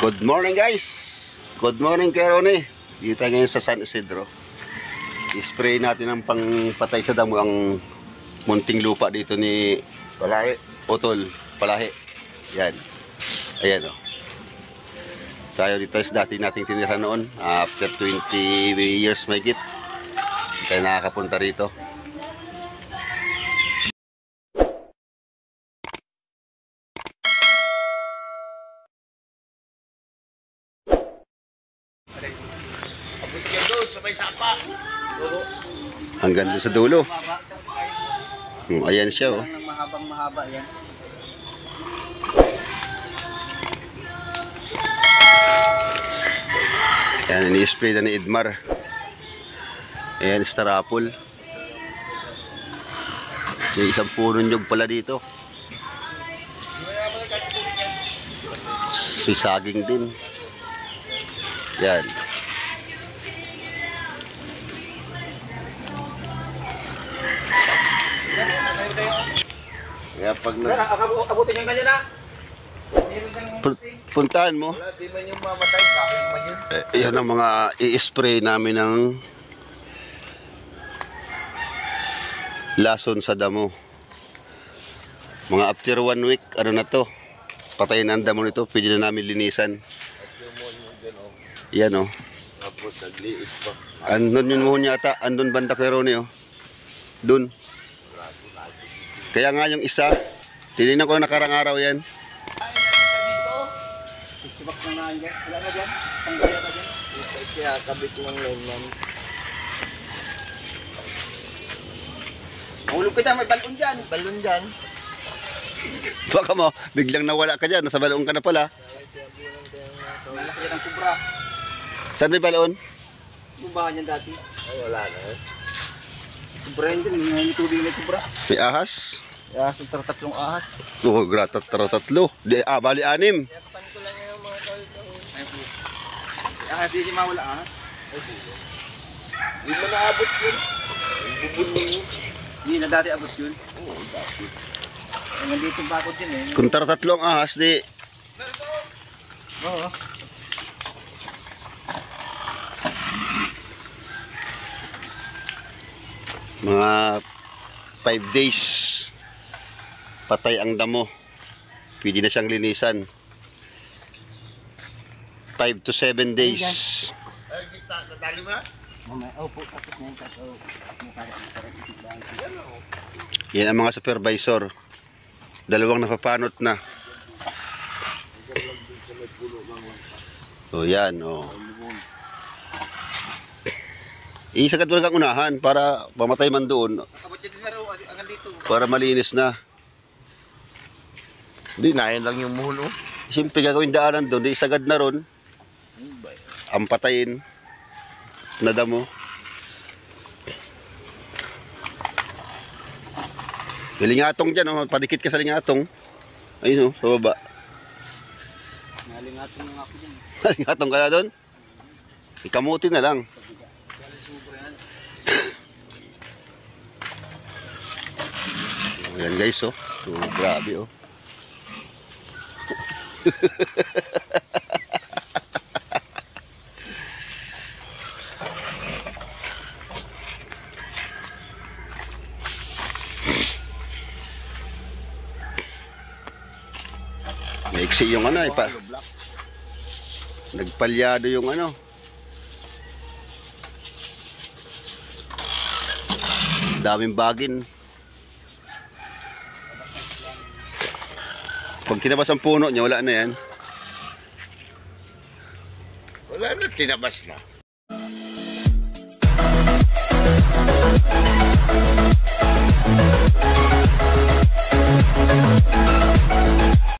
Good morning guys! Good morning kay Ronnie. Dito tayo ngayon sa San Isidro. I-spray natin ang pangpatay sa damo ang munting lupa dito ni Palahi. Utol, Palahi. Yan. Ayan o. Tayo dito sa dati nating tinira noon. After 20 years may git. Tayo nakakapunta rito. Hanggang doon sa dulo. Hmm, ayan siya oh. Ng mahabang mahaba yan. Ayan, ini-spray na ni Idmar. Ayan, starapol. May isang puno nyog pala dito. May saging din. Yan. Kaya pag nag Abutin yung kanya na. Puntahan mo, Wala, di man yung mamatay. Kapit man yun. eh, yan ang mga i-spray namin ng lason sa damo. Mga after one week, ano na to, patayin na ang damo nito, pwede na namin linisan. Yan o. Oh. Tapos nagliit pa. Andun yun mo yata, andun banda kay Ronnie oh. Dun. Kaya nga yung isa, tinignan ko na nakarang araw yan. Kaya kabit yun man. Mahulog kita, may balon dyan. Balon dyan. Baka mo, biglang nawala ka dyan, nasa baloon ka na pala. Malaki yan ang kubra. Saan may baloon? Bubahan yan dati. Ay, wala na eh. Kubra yan dyan. May tubig na kubra. May ahas? Kaya sa tatlong ahas. Oo, grata tatlo. Di, ah, bali anim. Yakpan ko lang yung mga tol. Ay, po. Ah, di di mawala ahas. Ay, po. Di mo naabot yun. Yun. Hindi na dati abot yun. Oo, dati. Nandito bakot yun eh. Kung tara tatlo ang ahas, di Oo. mga 5 days patay ang damo. Pwede na siyang linisan. 5 to 7 days. Oh, oh, Yan ang mga supervisor. Dalawang napapanot na. O yan, o. Isagad mo lang unahan para pamatay man doon. Para malinis na. Hindi, nayan lang yung muhon oh. Siyempre gagawin daanan doon, di sagad na ron. Ang patayin. Na damo. May lingatong dyan, oh. padikit ka sa lingatong. Ayun, oh, sa baba. Nalingatong nga ako dyan. lingatong ka na doon. Ikamuti na lang. Ayan guys, oh. So, grabe, oh. Maiksi yung ano, ipa. Nagpalyado yung ano. Daming bagin. Pag kinabas ang puno niya, wala na yan. Wala na, tinabas na.